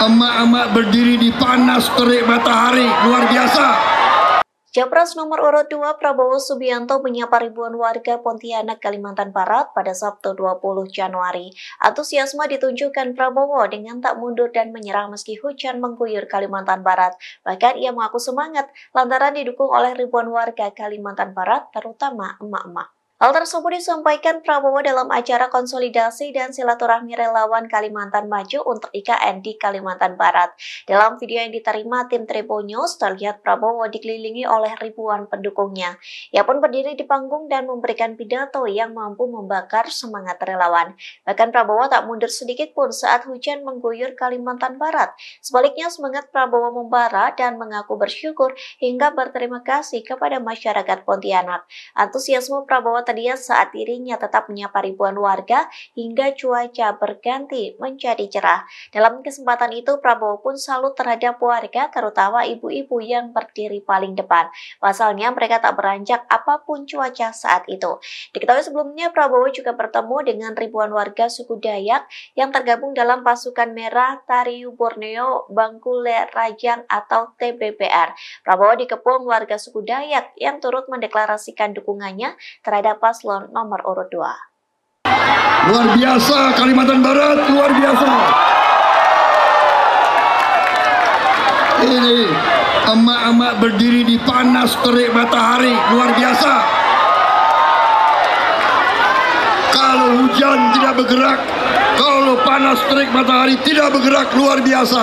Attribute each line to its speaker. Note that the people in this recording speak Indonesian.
Speaker 1: emak-emak berdiri di panas terik matahari luar biasa.
Speaker 2: Capres nomor urut 2 Prabowo Subianto menyapa ribuan warga Pontianak, Kalimantan Barat pada Sabtu 20 Januari. Antusiasme ditunjukkan Prabowo dengan tak mundur dan menyerah meski hujan mengguyur Kalimantan Barat. Bahkan ia mengaku semangat lantaran didukung oleh ribuan warga Kalimantan Barat, terutama emak-emak. Hal tersebut disampaikan Prabowo dalam acara konsolidasi dan silaturahmi relawan Kalimantan Maju untuk IKN di Kalimantan Barat. Dalam video yang diterima tim Tribun News, terlihat Prabowo dikelilingi oleh ribuan pendukungnya. Ia pun berdiri di panggung dan memberikan pidato yang mampu membakar semangat relawan. Bahkan Prabowo tak mundur sedikit pun saat hujan mengguyur Kalimantan Barat. Sebaliknya semangat Prabowo membara dan mengaku bersyukur hingga berterima kasih kepada masyarakat Pontianak. Antusiasme Prabowo terlihat saat dirinya tetap menyapa ribuan warga hingga cuaca berganti menjadi cerah. Dalam kesempatan itu, Prabowo pun salut terhadap warga, terutama ibu-ibu yang berdiri paling depan. Pasalnya, mereka tak beranjak apa pun cuaca saat itu. Diketahui sebelumnya, Prabowo juga bertemu dengan ribuan warga suku Dayak yang tergabung dalam pasukan merah Tariu Borneo Bangkule Rajang atau TBPR. Prabowo dikepung warga suku Dayak yang turut mendeklarasikan dukungannya terhadap paslon nomor urut 2.
Speaker 1: Luar biasa Kalimantan Barat, luar biasa. Ini emak-emak berdiri di panas terik matahari, luar biasa. Kalau hujan tidak bergerak, kalau panas terik matahari tidak bergerak, luar biasa.